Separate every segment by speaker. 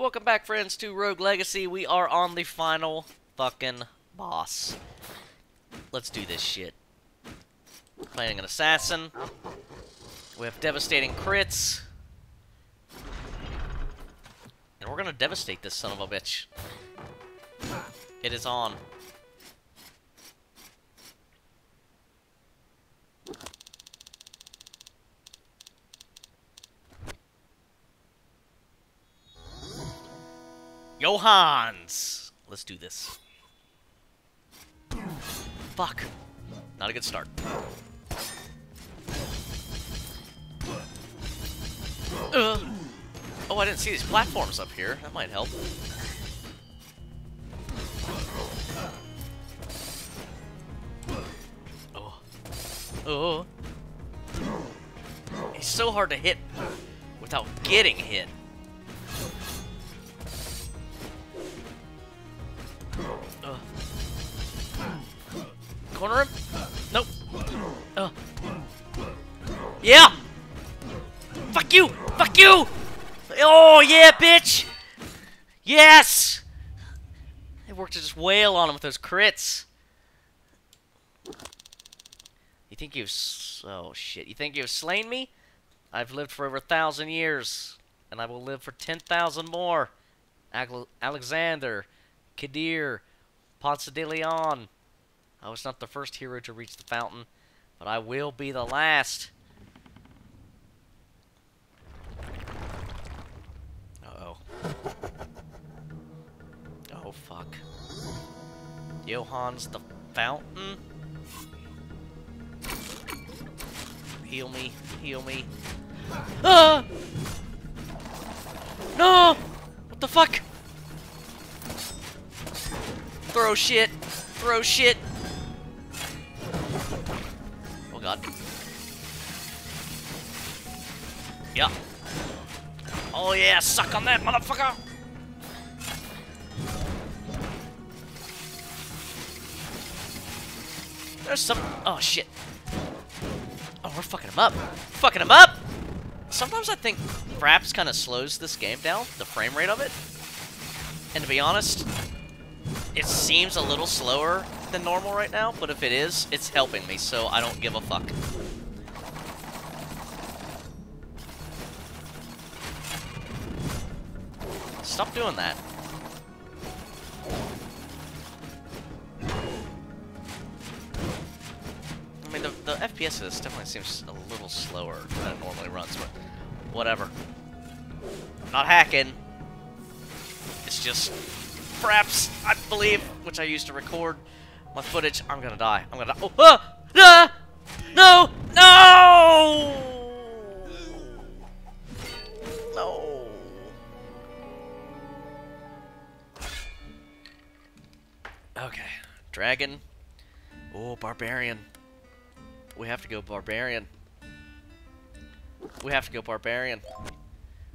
Speaker 1: Welcome back, friends, to Rogue Legacy. We are on the final fucking boss. Let's do this shit. Playing an assassin. We have devastating crits. And we're gonna devastate this son of a bitch. It is on. Johannes! Let's do this. Fuck. Not a good start. Ugh. Oh, I didn't see these platforms up here. That might help. Oh. Oh. He's so hard to hit without getting hit. Corner him? Nope. Ugh. Yeah! Fuck you! Fuck you! Oh, yeah, bitch! Yes! It worked to just wail on him with those crits. You think you've... Oh, shit. You think you've slain me? I've lived for over a thousand years. And I will live for 10,000 more. Alexander, Khidr, Ponce de Leon. I was not the first hero to reach the fountain, but I will be the last. Uh-oh. Oh, fuck. Johannes the fountain? Heal me, heal me. Ah! No! What the fuck? Throw shit. Throw shit. Yeah. Oh yeah, suck on that, motherfucker! There's some... Oh, shit. Oh, we're fucking him up. Fucking him up! Sometimes I think Fraps kind of slows this game down, the frame rate of it. And to be honest, it seems a little slower than normal right now, but if it is, it's helping me, so I don't give a fuck. Stop doing that. I mean, the, the FPS of this definitely seems a little slower than it normally runs, but whatever. I'm not hacking. It's just Fraps, I believe, which I used to record my footage. I'm gonna die. I'm gonna die. Oh, ah! Ah! No! No! Dragon. Oh, Barbarian. We have to go Barbarian. We have to go Barbarian.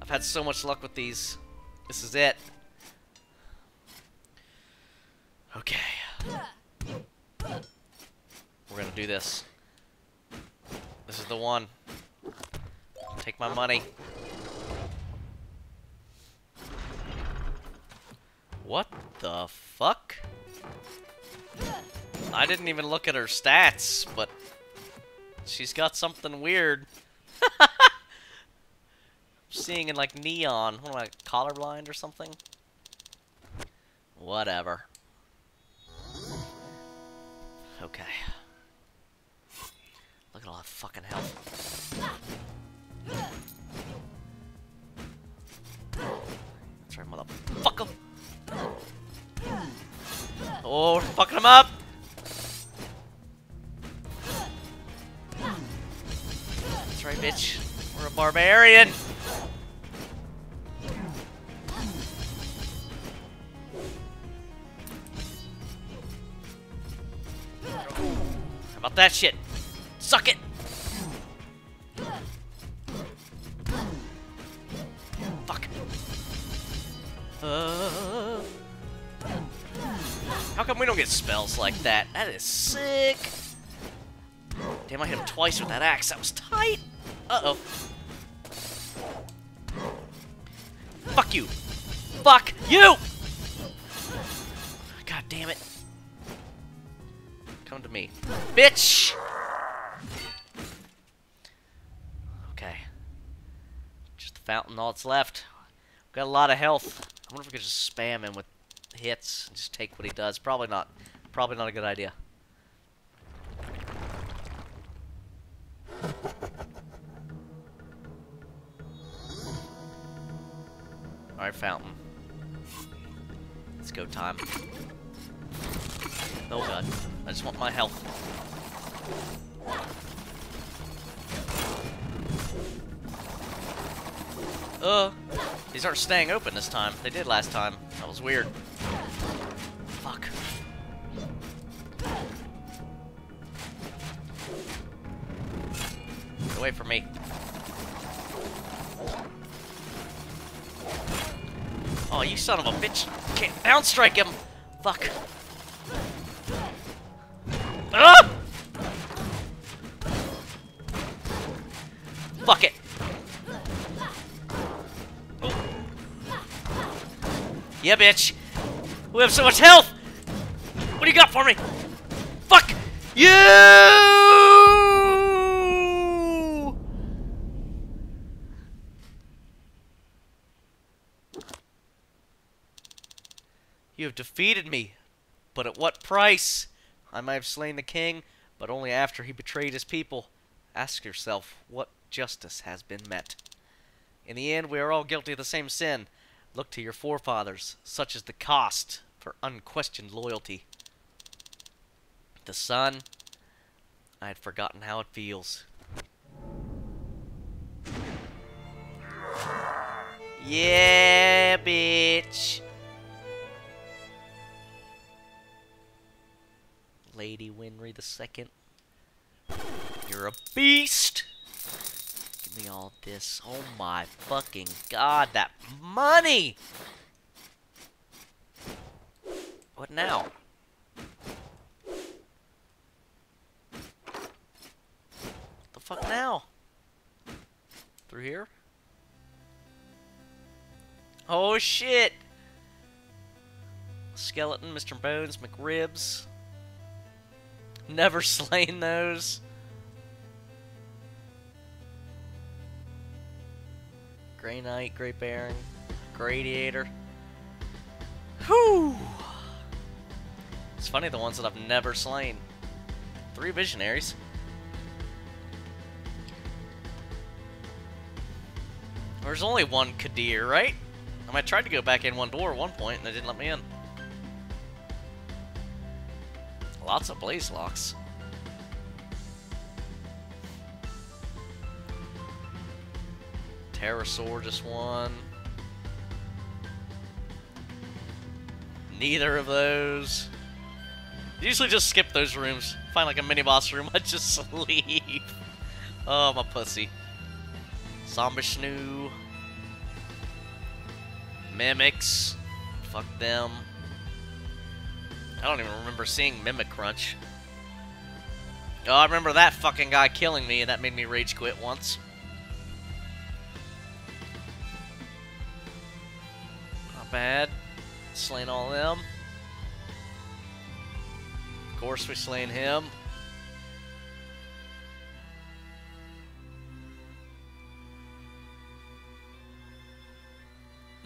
Speaker 1: I've had so much luck with these. This is it. Okay. We're gonna do this. This is the one. Take my money. What the fuck? I didn't even look at her stats, but she's got something weird. Seeing in like neon. What am I, colorblind or something? Whatever. Okay. Look at all that fucking health. That's right, motherfucker. Oh, we're fucking him up! Right, bitch. We're a barbarian! How about that shit? Suck it! Fuck. Uh, how come we don't get spells like that? That is sick! Damn, I hit him twice with that axe. That was tight! Uh-oh. Fuck you! Fuck you! God damn it. Come to me. Bitch! Okay. Just the fountain, all that's left. We've got a lot of health. I wonder if we could just spam him with hits and just take what he does. Probably not. Probably not a good idea. Fountain. Let's go time. Oh god. I just want my health. Uh, these aren't staying open this time. They did last time. That was weird. Fuck. Get away from me. Oh, you son of a bitch. Can't strike him. Fuck. Ah! Fuck it. Yeah, bitch. We have so much health. What do you got for me? Fuck you! You have defeated me, but at what price? I might have slain the king, but only after he betrayed his people. Ask yourself, what justice has been met? In the end, we are all guilty of the same sin. Look to your forefathers. Such is the cost for unquestioned loyalty. The sun, I had forgotten how it feels. Yeah, bitch. Lady Winry the second. You're a beast! Give me all this. Oh my fucking god, that money! What now? the fuck now? Through here? Oh shit! Skeleton, Mr. Bones, McRibs. Never slain those. Grey Knight, Grey Baron, Graydiator. Whew! It's funny the ones that I've never slain. Three Visionaries. There's only one Khidr, right? I tried to go back in one door at one point and they didn't let me in. Lots of blaze locks. Pterosaur just won. Neither of those. Usually just skip those rooms. Find like a mini boss room, I just leave. Oh, my pussy. Zombishnu. Mimics. Fuck them. I don't even remember seeing Mimicrunch. Oh, I remember that fucking guy killing me, and that made me rage quit once. Not bad. Slain all of them. Of course, we slain him.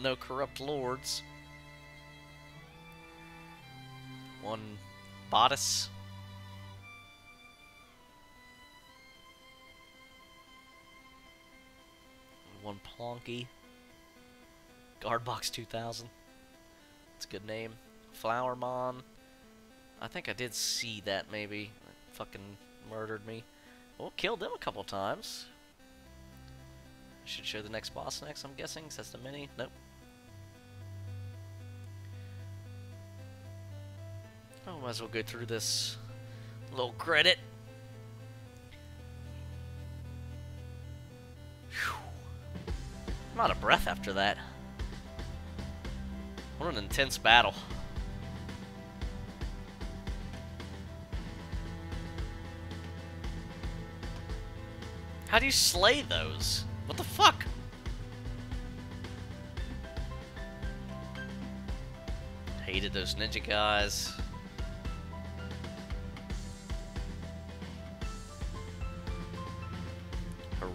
Speaker 1: No corrupt lords. One bodice. One Plonky. Guardbox 2000. That's a good name. Flowermon. I think I did see that maybe. It fucking murdered me. Well, killed them a couple times. Should show the next boss next, I'm guessing. Says the mini. Nope. Might as well go through this little credit. I'm out of breath after that. What an intense battle. How do you slay those? What the fuck? Hated those ninja guys.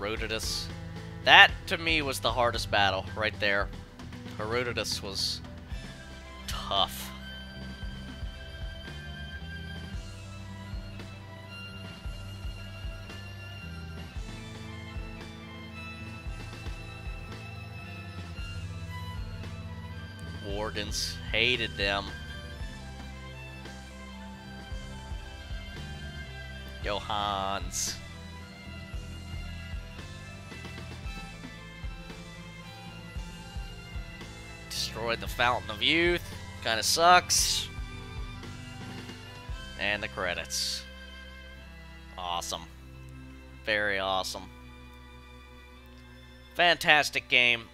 Speaker 1: Herodotus. That, to me, was the hardest battle, right there. Herodotus was tough. Wardens hated them. Johannes. The Fountain of Youth. Kinda sucks. And the credits. Awesome. Very awesome. Fantastic game.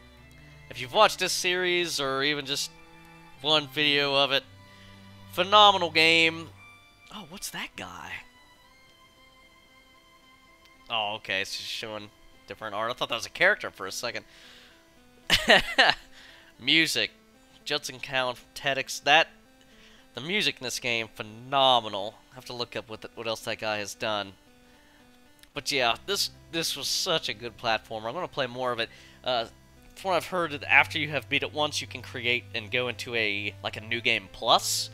Speaker 1: If you've watched this series or even just one video of it, phenomenal game. Oh, what's that guy? Oh, okay, it's just showing different art. I thought that was a character for a second. music. Judson Cowan from Tettix. That, the music in this game, phenomenal. I have to look up what, what else that guy has done. But yeah, this this was such a good platformer. I'm going to play more of it. Uh, from what I've heard, that after you have beat it once, you can create and go into a like a new game plus,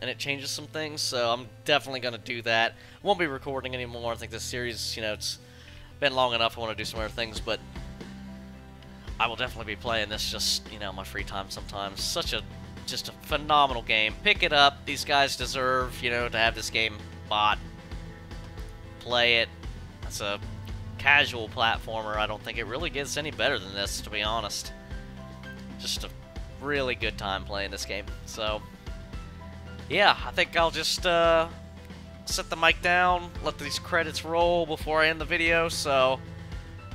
Speaker 1: and it changes some things. So I'm definitely gonna do that. Won't be recording anymore. I think this series, you know, it's been long enough. I want to do some other things, but I will definitely be playing this just you know my free time sometimes. Such a just a phenomenal game. Pick it up. These guys deserve you know to have this game bought. Play it. It's a casual platformer, I don't think it really gets any better than this, to be honest. Just a really good time playing this game. So, yeah, I think I'll just uh, set the mic down, let these credits roll before I end the video. So,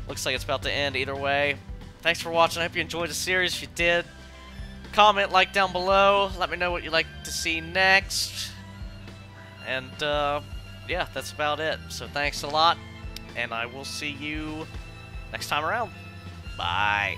Speaker 1: looks like it's about to end either way. Thanks for watching. I hope you enjoyed the series. If you did, comment, like down below. Let me know what you'd like to see next. And, uh, yeah, that's about it. So thanks a lot and I will see you next time around. Bye.